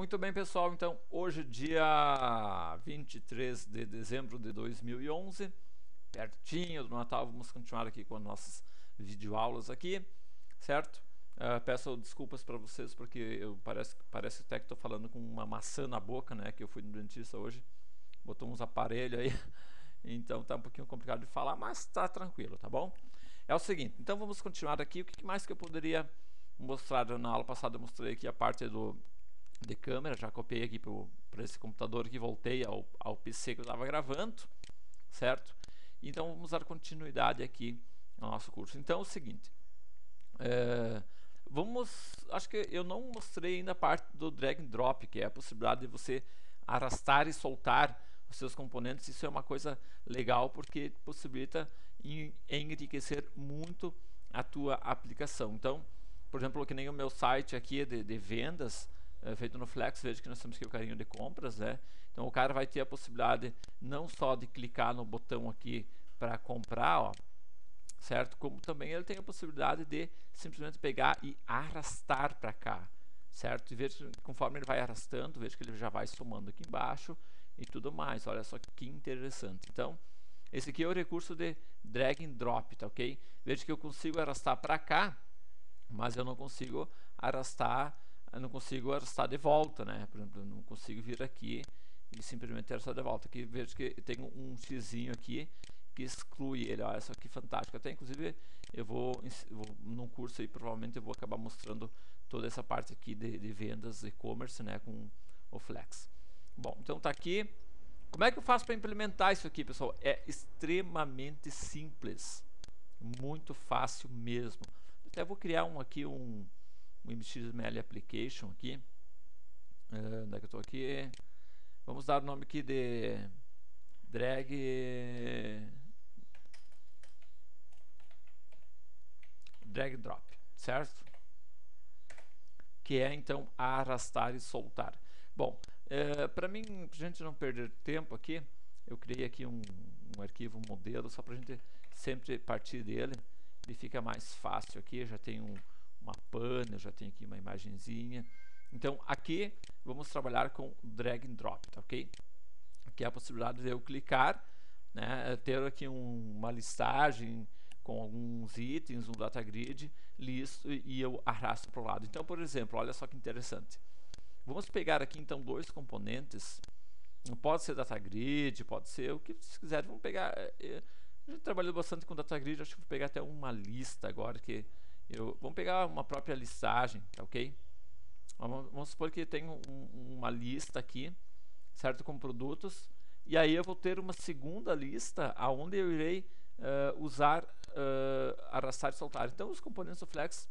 Muito bem, pessoal. Então, hoje, dia 23 de dezembro de 2011, pertinho do Natal, vamos continuar aqui com as nossas videoaulas aqui, certo? Uh, peço desculpas para vocês porque eu parece, parece até que estou falando com uma maçã na boca, né? Que eu fui no dentista hoje, botou uns aparelhos aí, então tá um pouquinho complicado de falar, mas tá tranquilo, tá bom? É o seguinte, então vamos continuar aqui. O que mais que eu poderia mostrar na aula passada? Eu mostrei aqui a parte do de câmera, já copiei aqui para esse computador que voltei ao, ao PC que eu estava gravando, certo? Então vamos dar continuidade aqui ao nosso curso. Então é o seguinte, é, vamos, acho que eu não mostrei ainda a parte do drag and drop, que é a possibilidade de você arrastar e soltar os seus componentes. Isso é uma coisa legal porque possibilita enriquecer muito a tua aplicação. Então, por exemplo, que nem o meu site aqui de, de vendas, é, feito no Flex, veja que nós temos aqui o carinho de compras, né? Então o cara vai ter a possibilidade não só de clicar no botão aqui para comprar, ó, certo? Como também ele tem a possibilidade de simplesmente pegar e arrastar para cá, certo? E veja conforme ele vai arrastando, veja que ele já vai somando aqui embaixo e tudo mais. Olha só que interessante. Então, esse aqui é o recurso de drag and drop, tá ok? Veja que eu consigo arrastar para cá, mas eu não consigo arrastar eu não consigo arrastar de volta, né? Por exemplo, eu não consigo vir aqui e simplesmente arrastar de volta. Aqui vejo que tem um xizinho aqui que exclui ele. Olha só que fantástico. Até inclusive eu vou, vou num curso aí provavelmente eu vou acabar mostrando toda essa parte aqui de, de vendas e-commerce, né? Com o Flex. Bom, então tá aqui. Como é que eu faço para implementar isso aqui, pessoal? É extremamente simples, muito fácil mesmo. Até vou criar um aqui um um MXML application aqui. Uh, onde é que eu estou aqui? Vamos dar o nome aqui de drag drag drop, certo? Que é então arrastar e soltar. Bom, uh, para mim, para gente não perder tempo aqui, eu criei aqui um, um arquivo modelo só para a gente sempre partir dele. Ele fica mais fácil aqui. Já tem um uma pana, já tenho aqui uma imagenzinha. Então aqui vamos trabalhar com drag and drop, tá ok? Aqui é a possibilidade de eu clicar, né, ter aqui um, uma listagem com alguns itens, um data grid listo e eu arrasto para o lado. Então, por exemplo, olha só que interessante. Vamos pegar aqui então dois componentes. Pode ser data grid, pode ser o que vocês quiserem. Vamos pegar. Eu, eh, eu já trabalhei bastante com data grid, acho que vou pegar até uma lista agora que eu, vamos pegar uma própria listagem, tá ok? Vamos, supor que tem um, uma lista aqui, certo? Com produtos. E aí eu vou ter uma segunda lista aonde eu irei uh, usar uh, arrastar e soltar. Então os componentes do Flex,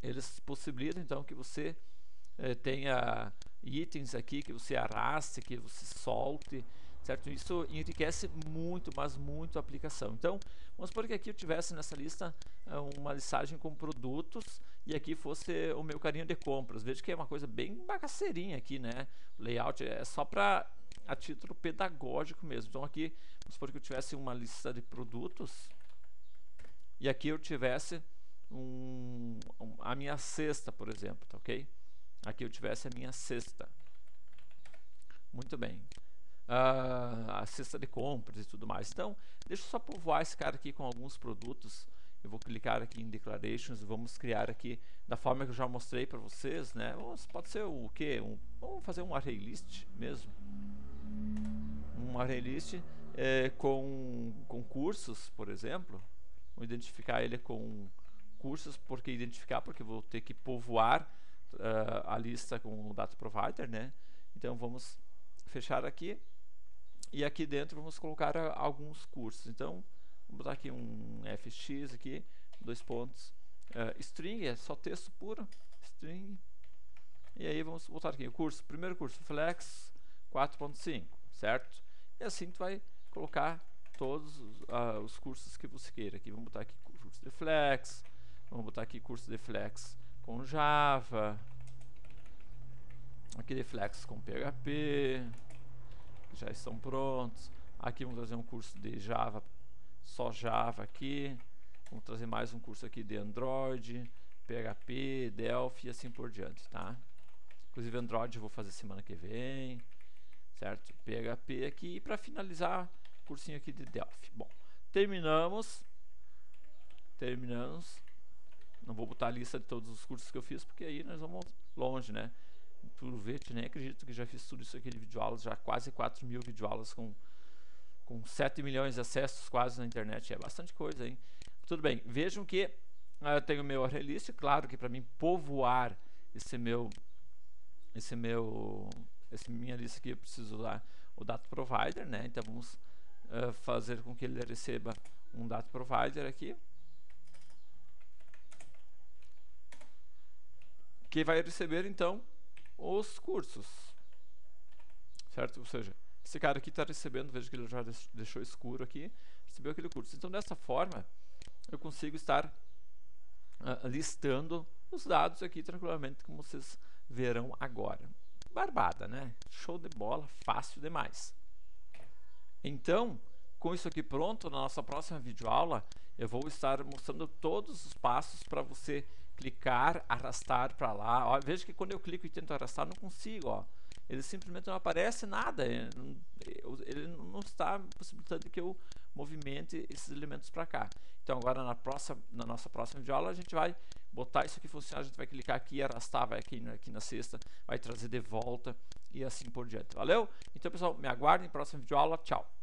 eles possibilitam então que você uh, tenha itens aqui, que você arraste, que você solte, certo? Isso enriquece muito, mas muito a aplicação. Então, vamos supor que aqui eu tivesse nessa lista uh, uma listagem com produtos e aqui fosse o meu carinho de compras. Veja que é uma coisa bem bagaceirinha aqui, né? O layout é só para a título pedagógico mesmo. Então aqui, vamos supor que eu tivesse uma lista de produtos e aqui eu tivesse um, um, a minha cesta, por exemplo, tá ok? Aqui eu tivesse a minha cesta. Muito bem a cesta de compras e tudo mais. Então, deixa eu só povoar esse cara aqui com alguns produtos. Eu vou clicar aqui em Declarations, vamos criar aqui da forma que eu já mostrei para vocês, né? Pode ser o que? Um, vamos fazer um array list mesmo. Um array list é, com, com cursos, por exemplo. Vou identificar ele com cursos, porque identificar, porque vou ter que povoar uh, a lista com o data provider, né? Então vamos fechar aqui e aqui dentro vamos colocar a, alguns cursos. Então, vamos botar aqui um fx aqui, dois pontos. Uh, string é só texto puro, string. E aí vamos botar aqui o curso, primeiro curso, Flex 4.5, certo? E assim tu vai colocar todos uh, os cursos que você queira. Aqui vamos botar aqui curso de Flex, vamos botar aqui curso de Flex com Java, aqui de Flex com PHP, já estão prontos. Aqui vamos trazer um curso de Java, só Java aqui. Vamos trazer mais um curso aqui de Android, PHP, Delphi e assim por diante, tá? Inclusive Android eu vou fazer semana que vem, certo? PHP aqui e para finalizar, cursinho aqui de Delphi. Bom, terminamos. Terminamos. Não vou botar a lista de todos os cursos que eu fiz, porque aí nós vamos longe, né? Por ver, nem acredito que já fiz tudo isso aqui de videoaulas, já quase 4 mil videoaulas com, com 7 milhões de acessos quase na internet. É bastante coisa, hein? Tudo bem, vejam que uh, eu tenho meu release, claro que para mim povoar esse meu esse meu esse minha lista aqui eu preciso usar o data provider, né? Então vamos uh, fazer com que ele receba um data provider aqui que vai receber então os cursos, certo? Ou seja, esse cara aqui está recebendo, veja que ele já deixou escuro aqui, recebeu aquele curso. Então dessa forma eu consigo estar uh, listando os dados aqui tranquilamente, como vocês verão agora. Barbada, né? Show de bola, fácil demais. Então, com isso aqui pronto, na nossa próxima videoaula, eu vou estar mostrando todos os passos para você clicar, arrastar para lá. Ó, veja que quando eu clico e tento arrastar, não consigo. Ó. Ele simplesmente não aparece nada. Ele não está possibilitando que eu movimente esses elementos para cá. Então agora na, próxima, na nossa próxima videoaula a gente vai botar isso aqui funcionar, a gente vai clicar aqui arrastar, vai aqui, aqui na sexta, vai trazer de volta e assim por diante. Valeu? Então pessoal, me aguardem, próxima videoaula, tchau!